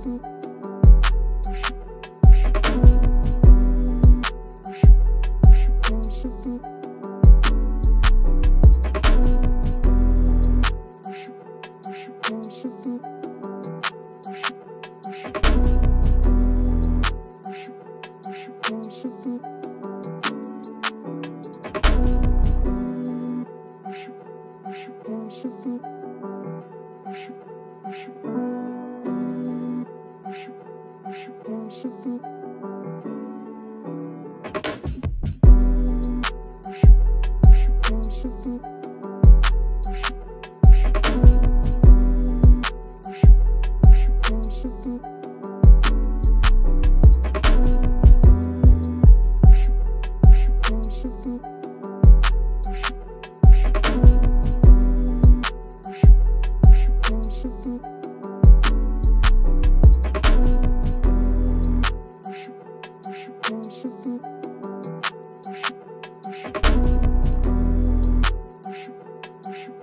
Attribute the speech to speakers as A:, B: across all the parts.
A: Worship, worship, worship, worship, worship. Thank you.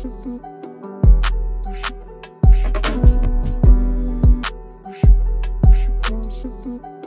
A: Thank you.